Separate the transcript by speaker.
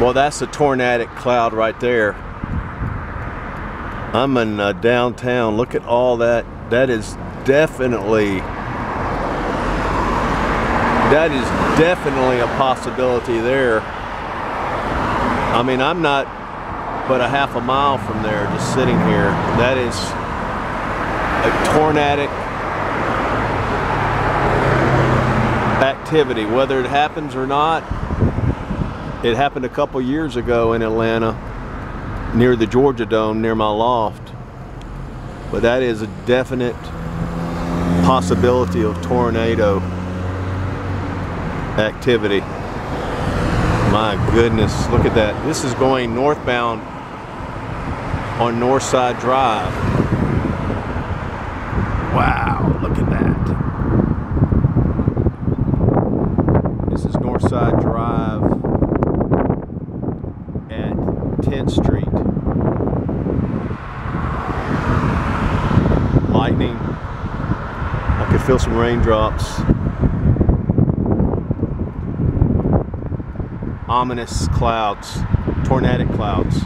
Speaker 1: Well, that's a tornadic cloud right there. I'm in uh, downtown. Look at all that. That is definitely that is definitely a possibility there. I mean, I'm not but a half a mile from there, just sitting here. That is a tornadic activity, whether it happens or not. It happened a couple years ago in Atlanta, near the Georgia Dome, near my loft. But that is a definite possibility of tornado activity. My goodness, look at that. This is going northbound on Northside Drive. Wow, look at that. This is Northside Drive 10th Street. Lightning. I could feel some raindrops. Ominous clouds, tornadic clouds.